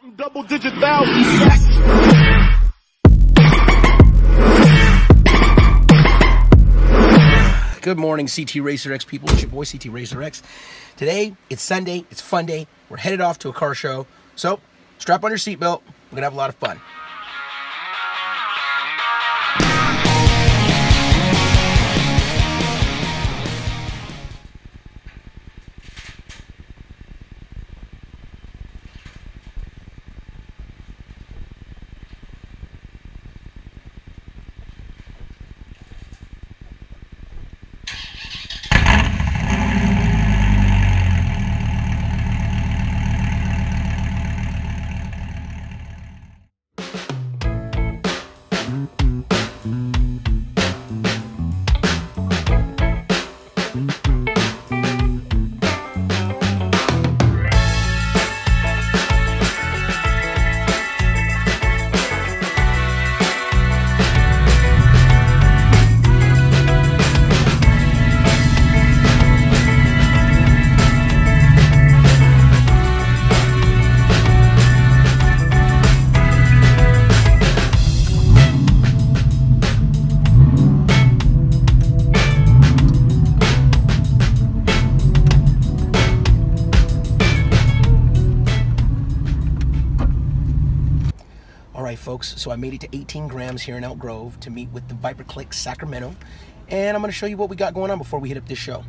Counting double digit thousands. Good morning, CT Racer X people. It's your boy CT Racer X. Today, it's Sunday. It's fun day. We're headed off to a car show. So, strap on your seatbelt. We're gonna have a lot of fun. Folks. So I made it to 18 grams here in Elk Grove to meet with the Viper Click Sacramento, and I'm gonna show you what we got going on before we hit up this show.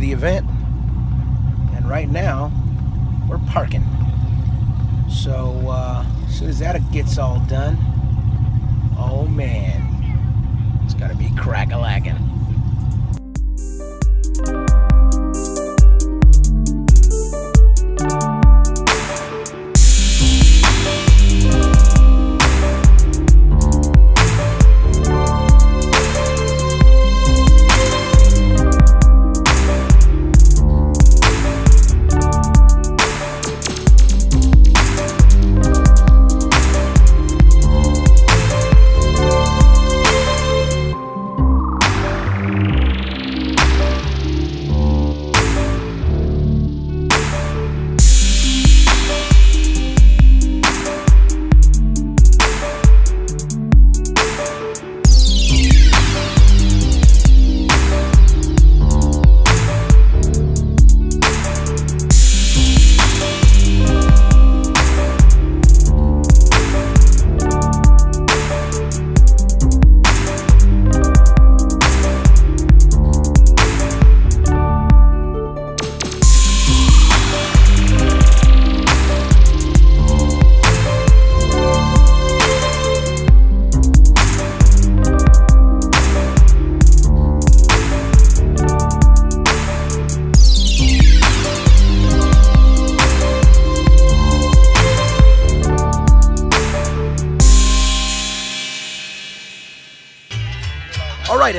The event. And right now, we're parking. So uh, as soon as that gets all done, oh man, it's gonna be crack-a-lacking.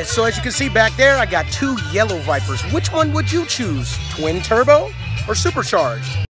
Right, so as you can see back there, I got two yellow Vipers. Which one would you choose? Twin turbo or supercharged?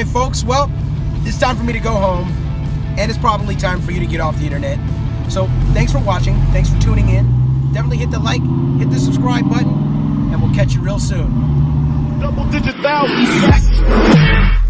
Folks. Well, it's time for me to go home, and it's probably time for you to get off the internet. So, thanks for watching. Thanks for tuning in. Definitely hit the like, hit the subscribe button, and we'll catch you real soon. Double digit thousands.